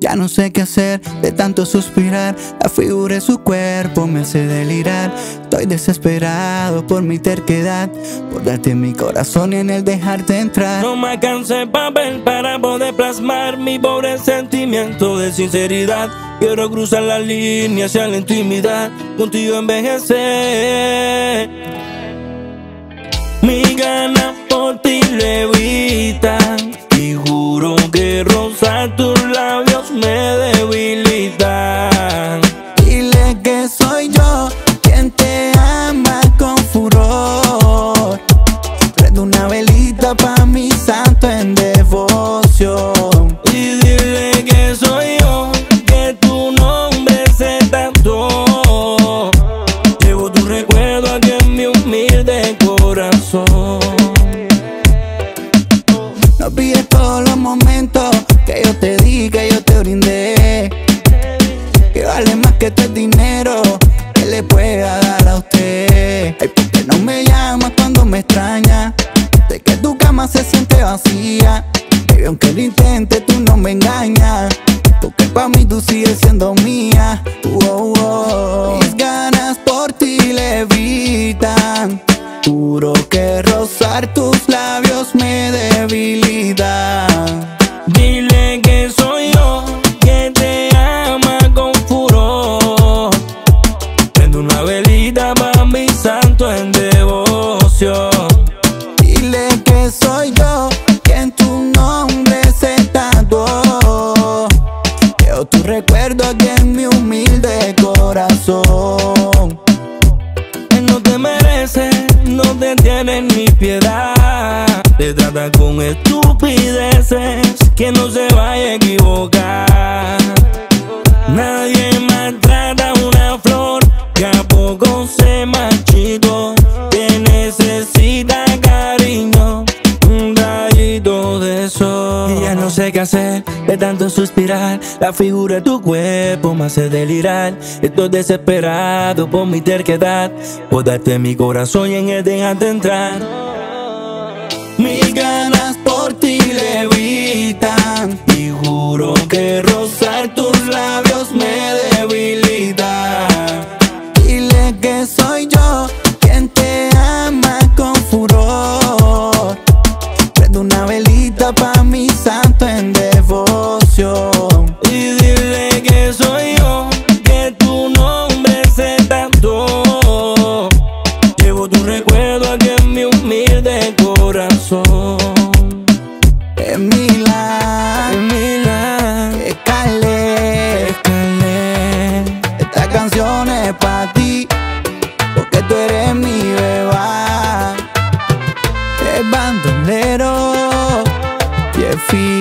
Ya no sé qué hacer de tanto suspirar. La figura de su cuerpo me hace delirar. Estoy desesperado por mi terquedad, por darte mi corazón y en el dejarte entrar. No me alcancé papel para poder plasmar mi pobre sentimiento de sinceridad. Quiero cruzar la línea hacia la intimidad, contigo envejecer. Mi ti levitan y juro que rozar tus labios me debilitan. Dile que soy yo quien te ama con furor. Prende una velita pa' mi santo en devoción. Y dile que soy yo, que tu nombre se tanto. Llevo tu recuerdo Pides todos los momentos que yo te di, que yo te brindé. Que vale más que este dinero que le pueda dar a usted. Ay, ¿por qué no me llamas cuando me extrañas? Sé que tu cama se siente vacía. Baby, aunque lo intente, tú no me engañas. Porque pa' mí tú sigues siendo mía. Rozar tus labios me debilitan. Dile que soy yo, que te ama con furor. Prende una velita para mi santo en devoción. Dile que soy yo, que en tu nombre se tatuó. Veo tu recuerdo aquí en mi humilde corazón. Él no te merece, te tiene ni piedad. Te trata con estupideces, que no se vaya a equivocar. Sé qué hacer de tanto suspirar. La figura de tu cuerpo me hace delirar. Estoy desesperado por mi terquedad. Por darte mi corazón y en él dejarte entrar. Mis ganas por ti levitan. Y juro que rozar tus labios me Tu recuerdo aquí en mi humilde corazón. Es Milán, es Milán, escalé, escalé. Esta canción es para ti, porque tú eres mi beba. Es bandolero y es.